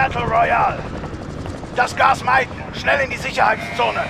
Battle Royale. Das Gas meiden. Schnell in die Sicherheitszone.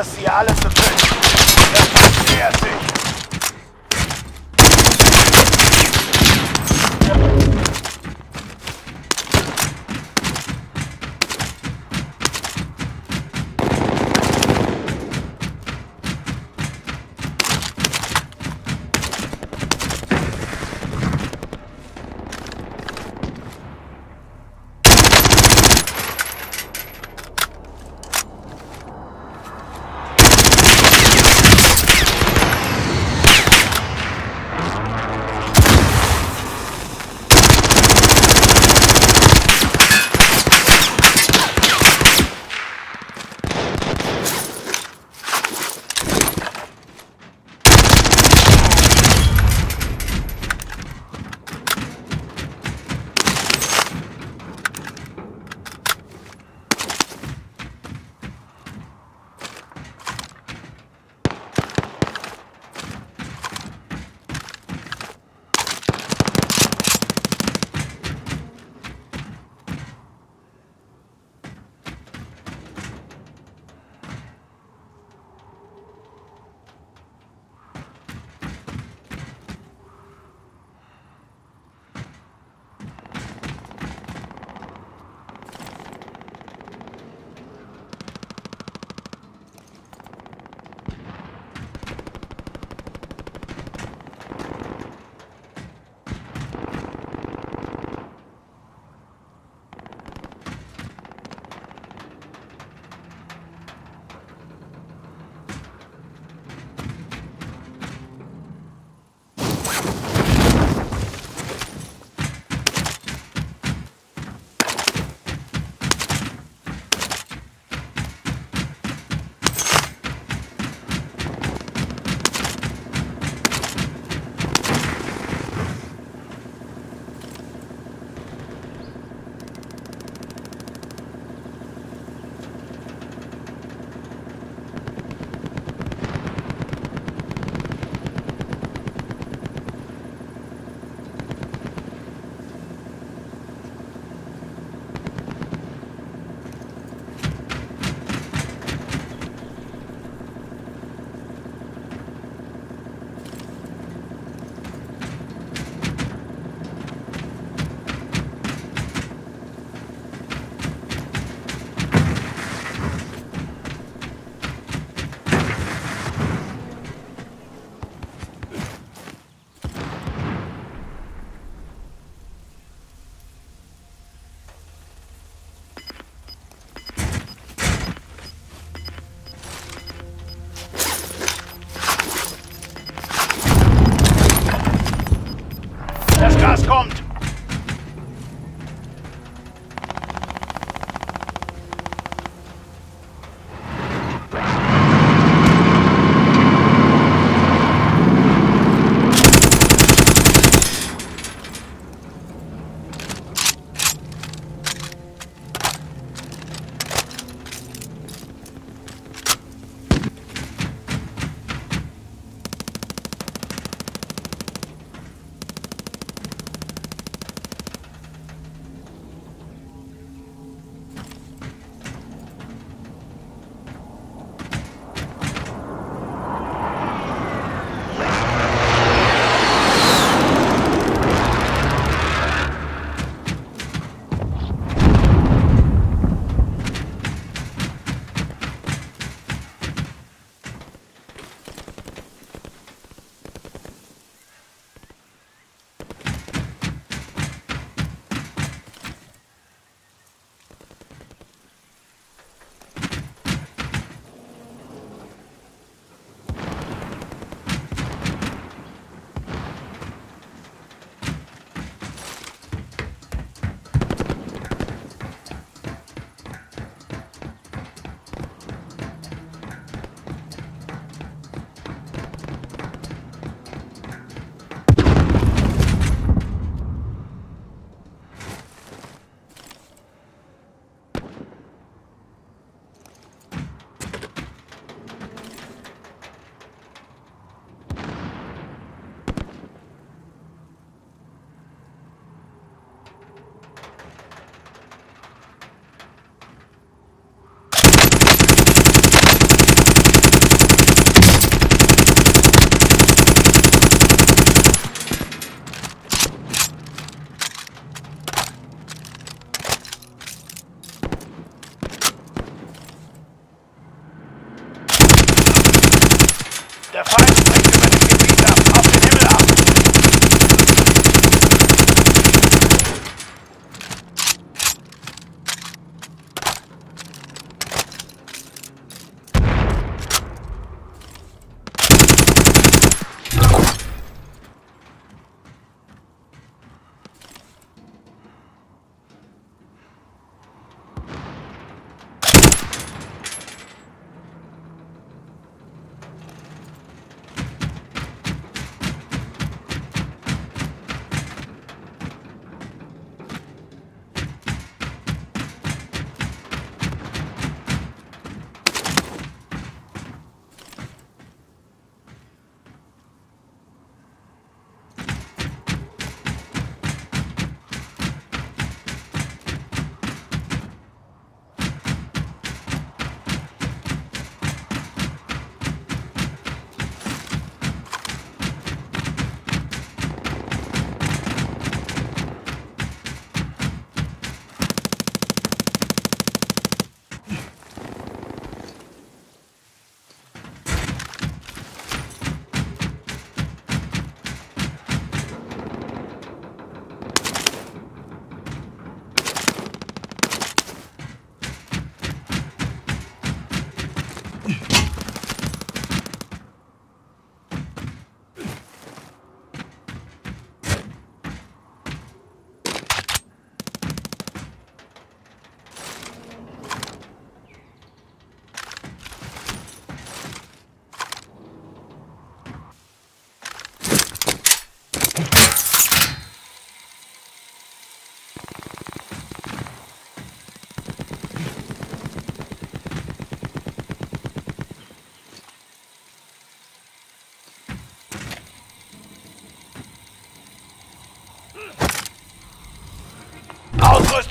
Es, sie alle zu Das Gas kommt!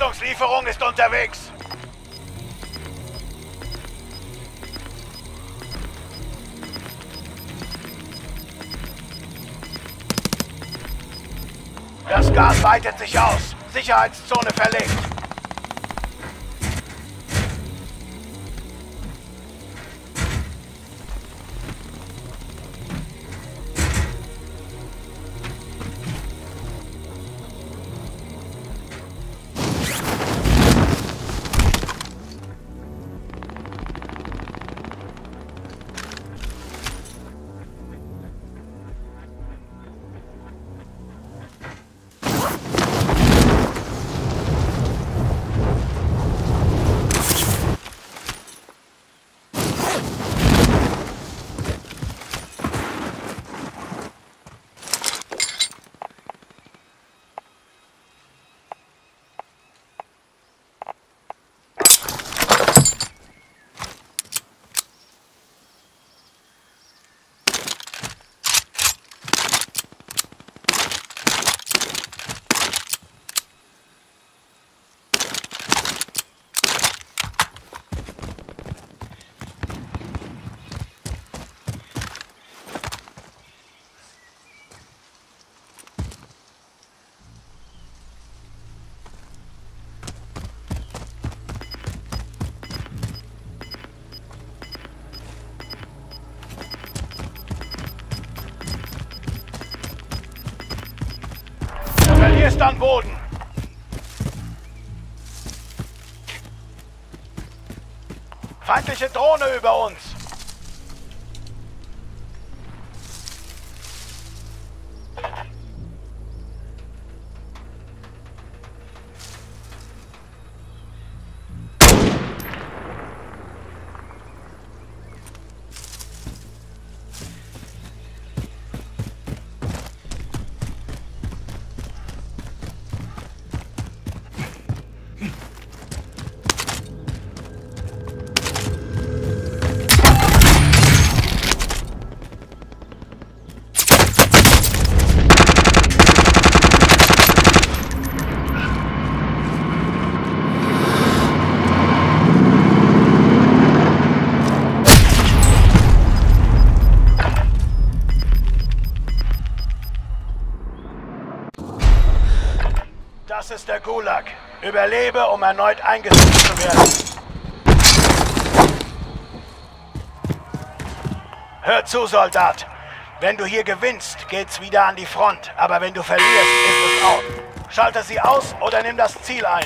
Ausrüstungslieferung ist unterwegs. Das Gas weitet sich aus. Sicherheitszone verlegt. Verlierst an Boden. Feindliche Drohne über uns. Überlebe, um erneut eingesetzt zu werden. Hör zu, Soldat. Wenn du hier gewinnst, geht's wieder an die Front. Aber wenn du verlierst, ist es out. Schalte sie aus oder nimm das Ziel ein.